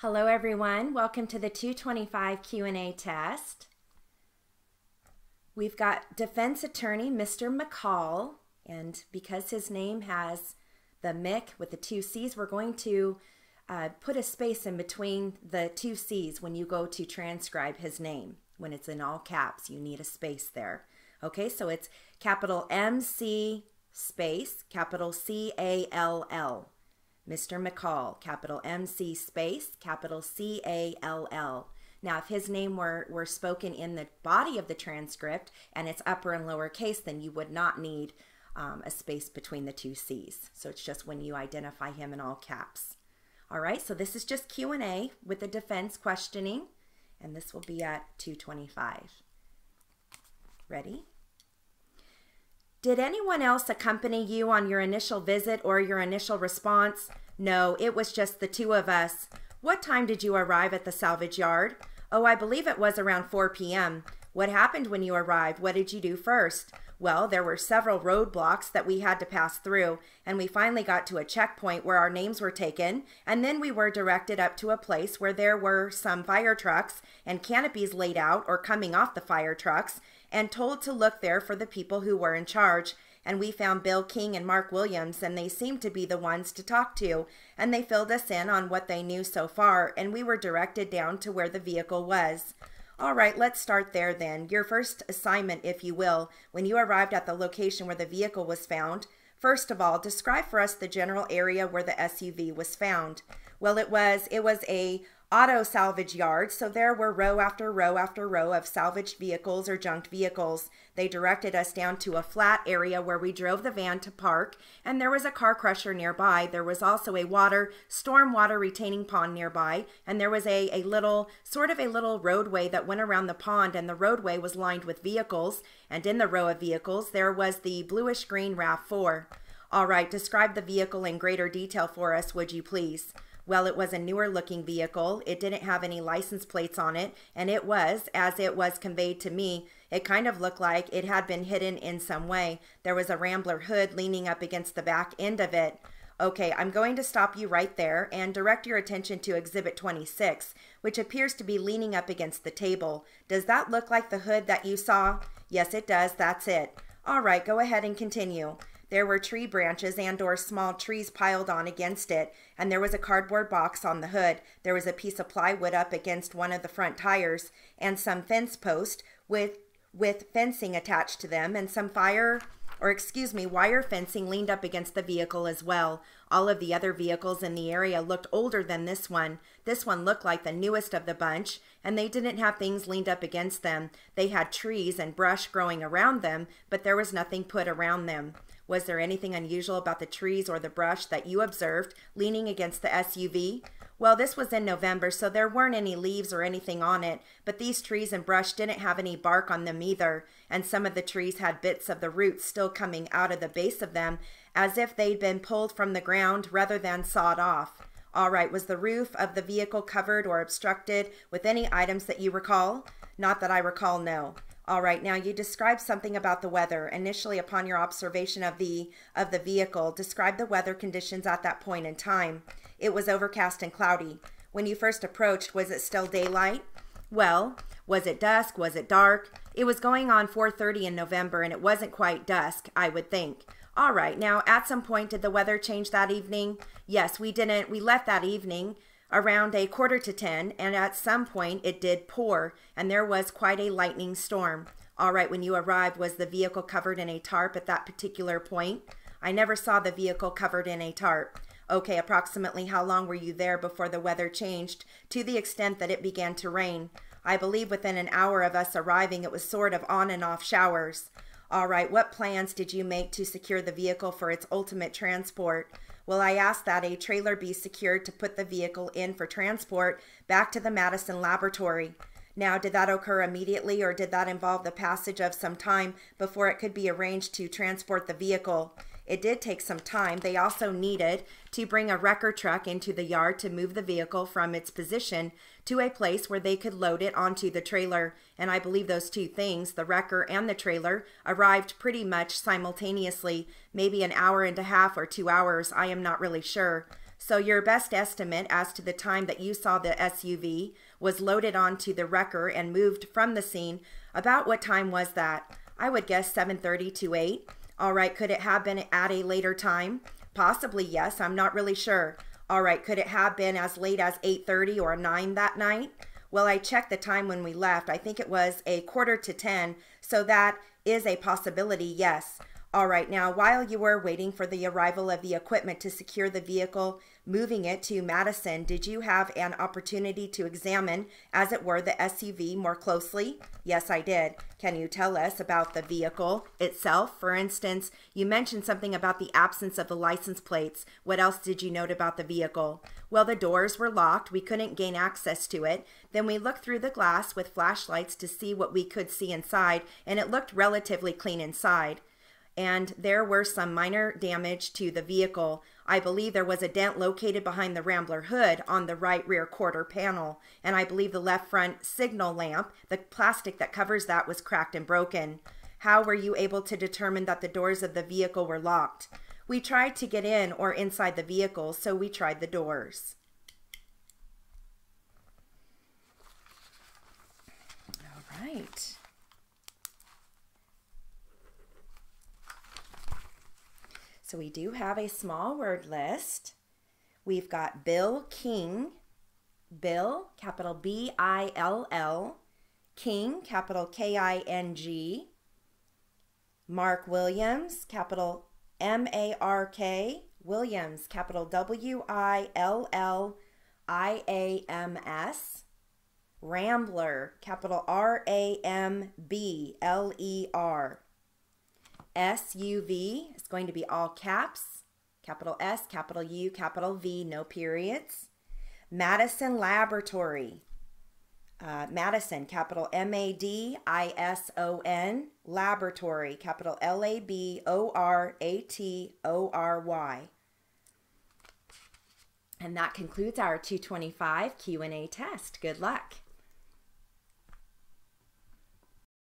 Hello everyone. Welcome to the 225 Q&A test. We've got defense attorney Mr. McCall and because his name has the Mick with the two C's, we're going to uh, put a space in between the two C's when you go to transcribe his name. When it's in all caps, you need a space there. Okay, so it's capital M C space, capital C A L L. Mr. McCall, capital M C space, capital C A L L. Now, if his name were, were spoken in the body of the transcript and it's upper and lower case, then you would not need um, a space between the two C's. So it's just when you identify him in all caps. All right, so this is just Q&A with the defense questioning, and this will be at 225. Ready? Did anyone else accompany you on your initial visit or your initial response? No, it was just the two of us. What time did you arrive at the salvage yard? Oh, I believe it was around 4 p.m. What happened when you arrived? What did you do first? Well, there were several roadblocks that we had to pass through, and we finally got to a checkpoint where our names were taken, and then we were directed up to a place where there were some fire trucks and canopies laid out or coming off the fire trucks, and told to look there for the people who were in charge. And we found Bill King and Mark Williams, and they seemed to be the ones to talk to. And they filled us in on what they knew so far, and we were directed down to where the vehicle was. All right, let's start there then. Your first assignment, if you will, when you arrived at the location where the vehicle was found. First of all, describe for us the general area where the SUV was found. Well, it was it was a auto salvage yards. so there were row after row after row of salvaged vehicles or junked vehicles. They directed us down to a flat area where we drove the van to park, and there was a car crusher nearby. There was also a water, storm water retaining pond nearby, and there was a, a little, sort of a little roadway that went around the pond, and the roadway was lined with vehicles, and in the row of vehicles, there was the bluish green RAV4. All right, describe the vehicle in greater detail for us, would you please? Well, it was a newer looking vehicle. It didn't have any license plates on it, and it was, as it was conveyed to me, it kind of looked like it had been hidden in some way. There was a Rambler hood leaning up against the back end of it. Okay, I'm going to stop you right there and direct your attention to Exhibit 26, which appears to be leaning up against the table. Does that look like the hood that you saw? Yes, it does. That's it. All right, go ahead and continue. There were tree branches and or small trees piled on against it, and there was a cardboard box on the hood. There was a piece of plywood up against one of the front tires, and some fence posts with with fencing attached to them, and some fire or excuse me, wire fencing leaned up against the vehicle as well. All of the other vehicles in the area looked older than this one. This one looked like the newest of the bunch, and they didn't have things leaned up against them. They had trees and brush growing around them, but there was nothing put around them. Was there anything unusual about the trees or the brush that you observed leaning against the SUV? Well, this was in November, so there weren't any leaves or anything on it, but these trees and brush didn't have any bark on them either, and some of the trees had bits of the roots still coming out of the base of them as if they'd been pulled from the ground rather than sawed off. All right, was the roof of the vehicle covered or obstructed with any items that you recall? Not that I recall, no. All right, now you describe something about the weather. Initially, upon your observation of the of the vehicle, describe the weather conditions at that point in time. It was overcast and cloudy. When you first approached, was it still daylight? Well, was it dusk? Was it dark? It was going on 4:30 in November and it wasn't quite dusk, I would think. All right. Now, at some point did the weather change that evening? Yes, we didn't. We left that evening around a quarter to 10, and at some point it did pour, and there was quite a lightning storm. All right, when you arrived, was the vehicle covered in a tarp at that particular point? I never saw the vehicle covered in a tarp. Okay, approximately how long were you there before the weather changed to the extent that it began to rain? I believe within an hour of us arriving, it was sort of on and off showers. All right, what plans did you make to secure the vehicle for its ultimate transport? Well, I asked that a trailer be secured to put the vehicle in for transport back to the Madison laboratory. Now, did that occur immediately or did that involve the passage of some time before it could be arranged to transport the vehicle? It did take some time. They also needed to bring a wrecker truck into the yard to move the vehicle from its position to a place where they could load it onto the trailer. And I believe those two things, the wrecker and the trailer, arrived pretty much simultaneously, maybe an hour and a half or two hours. I am not really sure. So your best estimate as to the time that you saw the SUV was loaded onto the wrecker and moved from the scene, about what time was that? I would guess 7:30 to 8. All right, could it have been at a later time? Possibly, yes. I'm not really sure. All right, could it have been as late as 8:30 or 9 that night? Well, I checked the time when we left. I think it was a quarter to 10, so that is a possibility, yes. All right, now while you were waiting for the arrival of the equipment to secure the vehicle, moving it to Madison, did you have an opportunity to examine, as it were, the SUV more closely? Yes, I did. Can you tell us about the vehicle itself? For instance, you mentioned something about the absence of the license plates. What else did you note about the vehicle? Well, the doors were locked. We couldn't gain access to it. Then we looked through the glass with flashlights to see what we could see inside, and it looked relatively clean inside and there were some minor damage to the vehicle. I believe there was a dent located behind the Rambler hood on the right rear quarter panel, and I believe the left front signal lamp, the plastic that covers that, was cracked and broken. How were you able to determine that the doors of the vehicle were locked? We tried to get in or inside the vehicle, so we tried the doors. All right. So we do have a small word list. We've got Bill King, Bill, capital B I L L, King, capital K I N G, Mark Williams, capital M A R K, Williams, capital W I L L I A M S, Rambler, capital R A M B L E R. SUV is going to be all caps, capital S, capital U, capital V, no periods. Madison Laboratory. Uh, Madison, capital M A D I S O N, Laboratory, capital L A B O R A T O R Y. And that concludes our 225 Q&A test. Good luck.